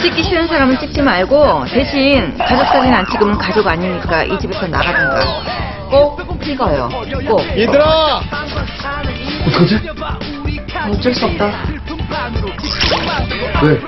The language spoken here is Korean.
찍기 싫은 사람은 찍지 말고 대신 가족 사진 안 찍으면 가족 아니니까 이 집에서 나가든가. 꼭 찍어요. 꼭. 얘들아! 어쩔 수 없다. 왜?